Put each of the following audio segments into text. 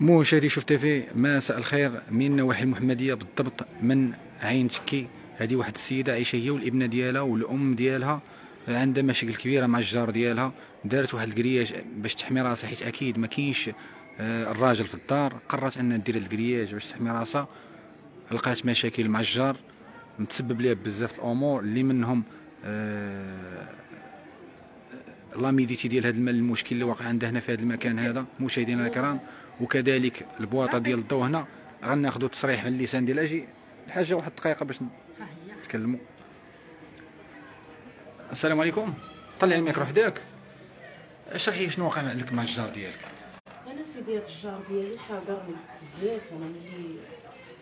مشاهدي شوف تيفي مساء الخير من النواحي المحمدية بالضبط من عين تكي هذه واحد السيدة عايشة هي والابنة ديالها والأم ديالها عندها مشاكل كبيرة مع الجار ديالها. دارت واحد ال grillage باش تحمي راسها حيت أكيد ما كاينش آه، الراجل في الدار. قررت انها دير الكرياج باش تحمي راسها. لقات مشاكل مع الجار. متسبب ليها بزاف الأمور اللي منهم آه l'humidité ديال هذا المشكل اللي واقع عندها هنا في هذا المكان هذا. مشاهدينا الكرام وكذلك ال boîte ديال الضوء هنا. غناخذوا تصريح من اللسان ديال أجي. الحاجة واحد الدقيقة باش نتكلموا السلام عليكم. طلع الميكرو حداك. اشرحي شنو واقع لك مع الجار ديالك. أنا سيدي الجار ديالي حاكرني بزاف. أنا ملي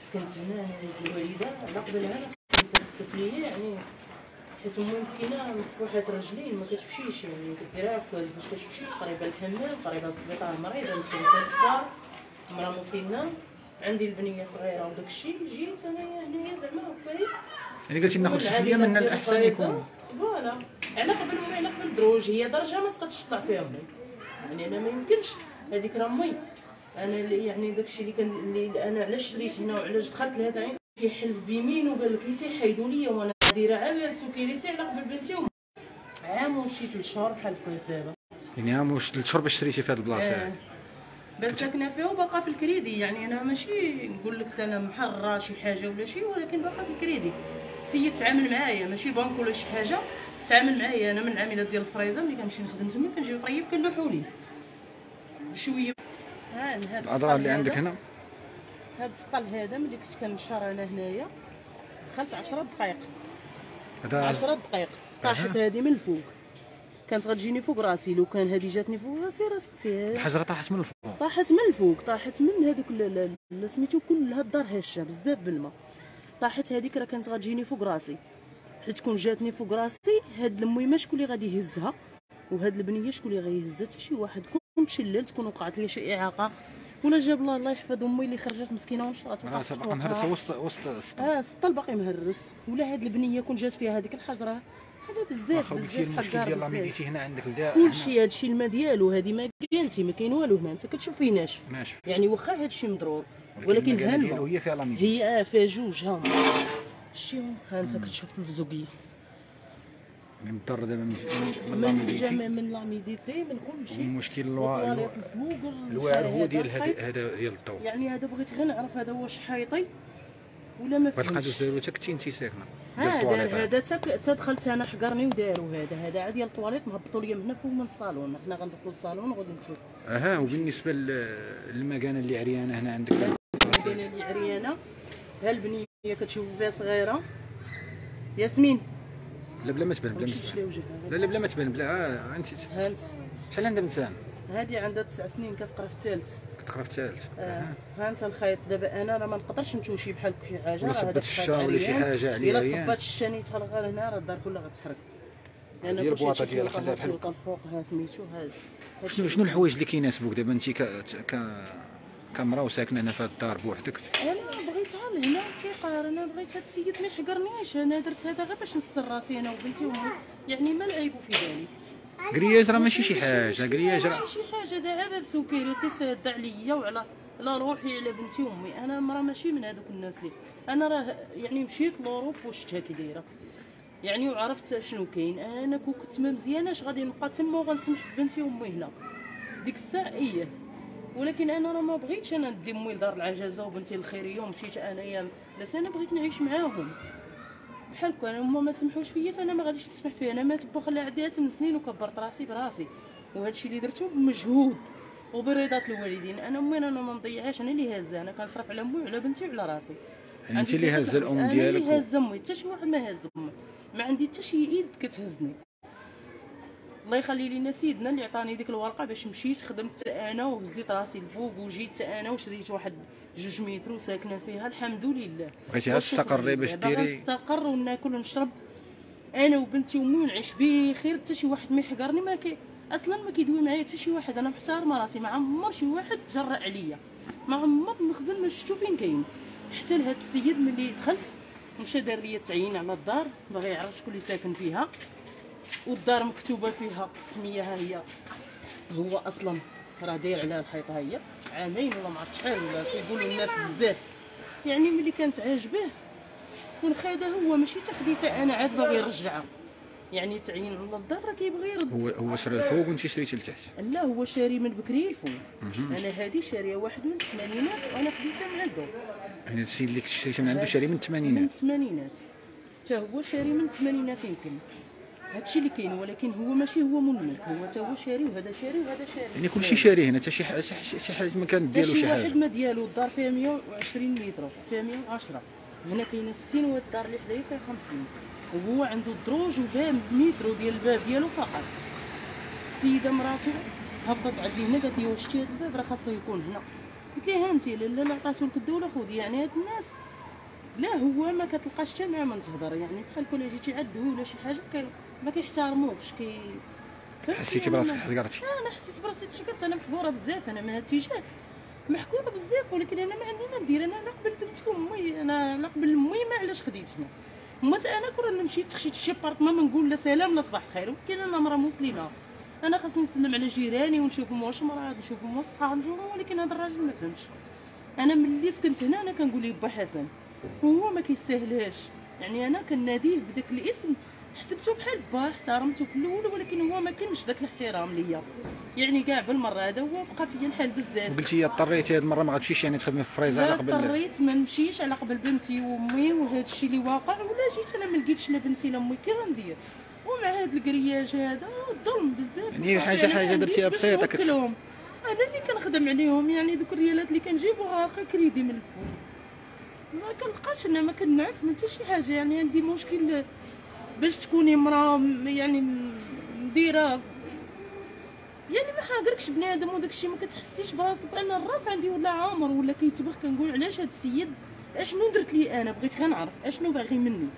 سكنت هنا أنا الوالده على قبلها كنت السفليه يعني حيت امي مسكينه مكفوحه رجلين ما كتمشيش يعني كديرها باش كتمشي قريبة للحمام قريبة للسبيطار مريضه مسكينة السكر مرا مسنه عندي البنية صغيرة وداك الشيء جيت انايا هنايا زعما هكايا يعني قلتي ناخذ سفليه من الأحسن يكون. voilà. على قبل ولا على قبل دروج هي درجة ما تطلع فيها يعني أنا ما يمكنش. هذيك راه امي أنا اللي يعني داكشي اللي كان اللي أنا علاش شريت هنا وعلاش دخلت لهذا عين كيحلف بيمين وقال لك يتيحيدوا لي وأنا دايره عام sécurité على قبل بنتي عام ومشيت للشهر بحال هكا دابا يعني عام واش الشهر باش شريتي في هذه البلاصة؟ آه. بس ساكنة فيها وباقا في الكريدي. يعني أنا ماشي نقول لك أنا محررة شي حاجة ولا شي ولكن باقا في الكريدي. السيد تعامل معايا ماشي بنك ولا شي حاجة تعامل معايا أنا من العاملات ديال الفريزة ملي كنمشي نخدم تما كنجي نطيب كنلوحوا لي بشويه ها هاد الأضرار اللي عندك هنا؟ هاد السطل هذا ملي كنت كنشر أنا هنايا دخلت 10 دقائق 10 دقائق. طاحت هذه من الفوق. كانت غتجيني فوق راسي. لو كان هذه جاتني فوق راسي راه صافي الحاجة طاحت من الفوق. طاحت من الفوق. طاحت من هذوك سميتو كلها الدار هشة بزاف بالماء طاحت هذيك راه كانت غتجيني فوق راسي. حيت كون جاتني فوق راسي هاد الميمة شكون اللي غادي يهزها؟ وهاد البنية شكون اللي غيهزها حتى شي واحد. كون تشلل تكون وقعت لي شي إعاقة. ولا جاب الله الله يحفظ أمي اللي خرجت مسكينة ونشطات راسها باقا مهرسه وسط وسط آه السطل باقي مهرس. ولا هاد البنية كون جات فيها هذيك الحجرة هذا بزاف بزاف المشكل ديال لاميديتي هنا عندك كلشي هادشي الماء ديالو هادي ما كانتي ما كاين والو هنا انت كتشوف فيه ناشف. ناشف. يعني واخا هادشي مضرور ولكن هي فيها l'humidité هي آه فيها جوج ها. شتي ها انت كتشوف الفزوقيه من مضر دابا من من لاميديتي. من لاميديتي من كلشي المشكل الطواليط الفوق الواعر هو ديال هذا ديال الضوء يعني هذا بغيت غير نعرف هذا واش حيطي ولا ما فهمتش. ديالو حتى كنتي انت ساكنة هذا الطواليط هذا تا دخلت أنا حقرني وداروا هذا. هذا عاد ديال الطواليت مهبطوا لي من هنا فوق من الصالون. حنا غندخلوا للصالون وغادي نشوف. أها وبالنسبة للمكانه اللي عريانة هنا عندك؟ كاينة اللي عريانة. ها البنيه كتشوفوا فيها صغيرة؟ ياسمين. لا بلا ما تبان بلا ما تبان. لا لا بلا ما تبان بلا آه أنت هانت. شحال عندها من سنه هذه عندها تسع سنين كتقرا في الثالث. كتقرا في الثالث. آه. ها انت الخيط. دابا أنا راه ما نقدرش نتوشي بحال شي حاجة ولا هذاك الشا ولا شي. حاجة عليه إلا. صبات الشا نيتها لغير هنا راه الدار كلها ديال كلشي البواطة تيجي ديالها خليها بحال الفوق ها سميتو هذا شنو شنو الحوايج اللي كيناسبوك دابا؟ أنت ك ك كامراه وساكنة هنا في هاد الدار بوحدك أنا بغيت غير هنا تيقار أنا بغيت هاد السيد ما يحقرنيش. أنا درت هذا غير باش نستر راسي أنا وبنتي وامي يعني ما العيب في ذلك؟ grillage راه ماشي شي حاجة grillage راه ماشي شي حاجة دابا ب sécurité ساده عليا وعلى على روحي على بنتي وأمي. أنا مرا ماشي من هذوك الناس اللي أنا راه يعني مشيت l'Europe وشفتها كي دايرة. يعني وعرفت شنو كاين. أنا كون كنت ما مزياناش غادي نبقى تما وغنسمح في بنتي وأمي هنا؟ ديك الساعة إيه. ولكن أنا راه ما بغيتش أنا ندي امي لدار العجزة وبنتي الخيريه ومشيت أنايا لاس أنا بغيت نعيش معاهم. بحال هكا هما ما سمحوش فيا أنا ما غاديش نسمح فيها أنا مات با خلي عندها 8 سنين وكبرت راسي براسي. وهذا الشيء اللي درتو بمجهود وبرضا الوالدين. أنا امي أنا ما نضيعهاش أنا اللي هازة. أنا كنصرف على أمي وعلى بنتي وعلى راسي. يعني انت اللي هازة الأم أنا ديالك اللي هازة أمي. حتى شي واحد ما هاز امي ما عندي حتى شي ايد كتهزني. الله يخلي لينا سيدنا اللي عطاني ديك الورقة باش مشيت خدمت أنا وهزيت راسي لفوق وجيت أنا وشريت واحد جوج متر وساكنة فيها الحمد لله. بغيتي عاد تستقري باش ديري نستقر وناكل ونشرب. أنا وبنتي وامي ونعيش بخير حتى شي واحد ما يحقرني ما كي أصلا ما كيدوي معايا حتى شي واحد. أنا محترمه راسي ما عمر شي واحد جرأ عليا. ما عمر المخزن ما شفتو فين كاين. حتى لهاد السيد ملي دخلت مشى دار لي التعيين على الدار باغي يعرف شكون اللي ساكن فيها. والدار مكتوبة فيها سميه ها هي. هو أصلا راه داير عليها الحيطة هي. عامين ولا ما عرفت شحال ولا كيقولوا الناس بزاف. يعني ملي كانت عاجباه ونخاده هو ماشي تخديتها أنا عاد باغي يرجعها. يعني تعيين على الدار راه كيبغي يرد. هو هو شرا الفوق وانت شريتي لتحت. لا هو شاري من بكري الفوق. أنا هذه شارية واحد من الثمانينات وأنا خديتها من عنده يعني السيد اللي شريتي من عنده شاري من من الثمانينات. الثمانينات. حتى هو شاري من الثمانينات يمكن. هادشي اللي كاين ولكن هو ماشي هو مول الملك هو حتى هو شاري وهذا شاري وهذا شاري. يعني كلشي شاري هنا حتى شي ح- شي حاجة ما كانت ديالو شي شي واحد حاجة ما ديالو الدار فيها 120 متر فيها 110 هنا كاينة 60 والدار اللي حدايا فيها 50 وهو عنده الدروج وفيها مترو ديال الباب ديالو فقط. السيدة مراتو هبطت عندي هنا قالت لي واش شتي هذا الباب؟ راه خاصو يكون هنا. قلت لها انت لا لا عطاتو لك الدولة خذي يعني هاد الناس لا هو ما كتلقاش حتى مع من تهضر. يعني بحال كل جيتي عدوي ولا شي حاجة ما كيحترموكش كي حسيتي يعني براسك ما- حقرتي أنا حسيت براسي تحقرت أنا محقورة بزاف أنا من هاد الاتجاه. محقورة بزاف ولكن أنا ما عندي ما ندير أنا على قبل بنت امي أنا على قبل امي ما علاش خديتني. مت أنا كون مشيت خشيت شي بارطما ما نقول لا سلام لا صباح الخير ولكن أنا مرا مسلمة. أنا خاصني نسلم على جيراني ونشوفهم واش مراد نشوفهم واش صحاب نشوفهم ولكن هذا الراجل ما فهمش. أنا ملي سكنت هنا أنا كنقول ليه با حسن وهو ما كيستاهلهاش. يعني أنا كناديه بداك الاسم حسبته بحال با احترمته في الأول ولكن هو ما كانش داك الاحترام ليا. يعني كاع بالمرة هذا هو بقى فيا الحال بزاف وقلتي يا اضطريتي هاد المرة ما غتمشيش يعني تخدمي في fraise على قبل اضطريت ما نمشيش على قبل بنتي وأمي وهذا الشيء اللي واقع ولا جيت أنا ما لقيتش لا بنتي لا أمي. كي غندير؟ ومع هذا ال grillage هذا الظلم بزاف. يعني حاجة عنديش درتيها باش بسيطة كت- نوكلهم. أنا اللي كنخدم عليهم يعني دوك الريالات اللي كنجيبوها كريدي من الفوق. ما كنلقاش أنا ما كنعس من حتى شي حاجة. يعني عندي مشكل باش تكوني مرا م- يعني مديرة. يعني ما حاقركش بنادم وداك الشيء ما كتحسيش براسك أنا الراس عندي ولا عامر ولا كيتبخ كنقول علاش هاد السيد؟ أشنو درت لي أنا؟ بغيت غنعرف أشنو باغي مني؟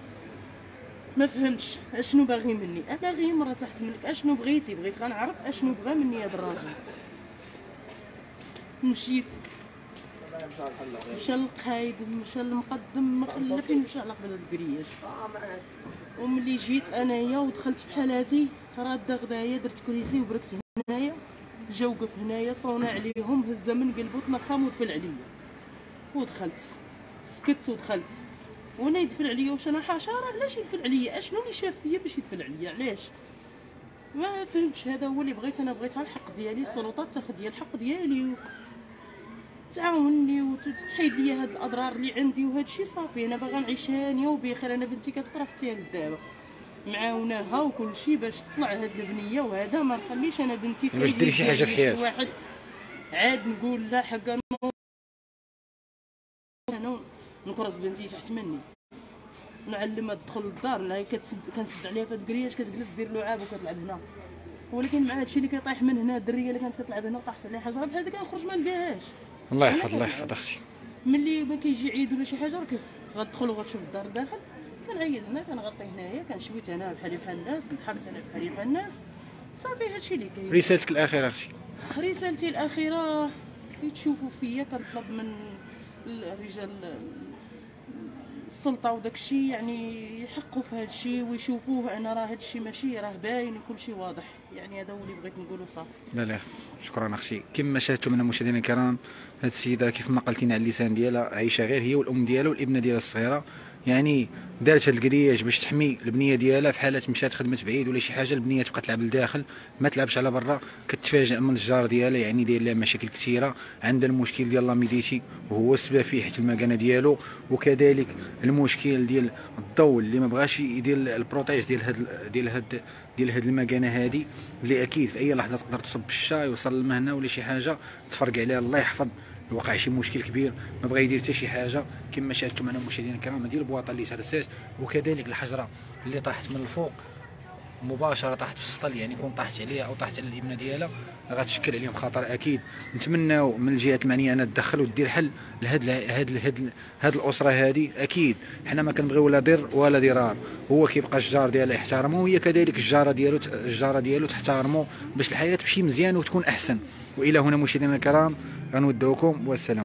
ما فهمتش. أشنو باغي مني؟ أنا غير مرة تحت منك. أشنو بغيتي؟ بغيت غنعرف أشنو بغى مني هذا الراجل. مشيت. مشى للقايد مشى للمقدم ما خلى فين مشى على قبل الكرياج وملي جيت أنايا ودخلت في حالاتي راده غدايا درت كريسي وبركت هنايا جا وقف هنايا صونا عليهم هزه من قلبو تنخم ودفل عليا ودخلت. سكت ودخلت. وأنا يدفل عليا واش أنا حشره علاش يدفل عليا؟ أشنو اللي شاف فيا باش يدفل عليا؟ علاش؟ ما فهمتش هذا هو اللي بغيت أنا بغيت على الحق ديالي السلطات تاخذ لي الحق ديالي. تعاوني وتحيد لي هاد الأضرار اللي عندي وهاد الشيء صافي. أنا باغا نعيش هانيه وبخير. أنا بنتي كتقرا في الثالث دابا. معاوناها وكل شيء باش تطلع هاد البنية وهذا ما نخليش أنا بنتي باش ديري شي حاجة في حياتك. واحد عاد نقول لا حقا أنا نكرز بنتي تحت مني. نعلمها تدخل للدار. كنسد عليها في الكرياج كتجلس دير لعاب وكتلعب هنا. ولكن مع هادشي اللي كيطيح من هنا الدرية اللي كانت كتلعب هنا طاحت عليها حجره بحال هذا كنخرج ما نلقاهاش الله يحفظ الله يحفظ أختي. ملي ما كيجي عيد ولا شي حاجة راك غتدخل وغتشوف الدار داخل. كنعيد هنا كنغطي هنايا كنشويت أنا بحالي بحال الناس نحرت أنا بحالي بحال الناس. صافي هادشي اللي كاين. رسالتك الأخيرة أختي. رسالتي الأخيرة اللي تشوفوا فيا كنطلب من الرجال السلطة وداك الشيء يعني يحقوا في هذا الشيء ويشوفوه أنا راه هذا الشيء ماشي راه باين كل شيء واضح. يعني هذا هو اللي بغيت نقوله صافي. لا لا شكرا أختي كما شاهدتم من المشاهدين الكرام هاد السيدة كيف ما قلتينا على اللسان ديالها عايشة غير هي والأم ديالها والابنة ديالها الصغيرة. يعني دارت هاد الكرياج باش تحمي البنية ديالها في حالة مشات خدمت بعيد ولا شي حاجة البنية تبقى تلعب لداخل ما تلعبش على برا كتفاجئ من الجار ديالها يعني داير لها مشاكل كثيره عندها المشكل ديال لاميديتي وهو السبب فيه حيت المكانة ديالو وكذلك المشكل ديال الضوء اللي ما بغاش يدير البروتيج ديال هاد ديال هاد ديال هاد المكانة هادي اللي أكيد في أي لحظة تقدر تصب الشا يوصل المهنه ولا شي حاجة تفرق عليها الله يحفظ. وقع شي مشكل كبير ما بغى يدير حتى شي حاجة كما شاهدتم معنا المشاهدين الكرام ديال البواطة اللي تهرسات وكذلك الحجرة اللي طاحت من الفوق مباشرة طاحت في السطل يعني كون طاحت عليها أو طاحت على الإبنة ديالها غتشكل عليهم خطر أكيد. نتمناو من الجهات المعنية أنها تدخل ودير حل لهاد هاد هاد هاد الأسرة هذه أكيد. حنا ما كنبغيو لا ضر ولا ضرار. هو كيبقى الجار ديالها يحترمه وهي كذلك الجارة ديالو الجارة ديالو تحترمه باش الحياة تمشي مزيان وتكون أحسن. وإلى هنا مشاهدينا الكرام غنودوكم والسلام.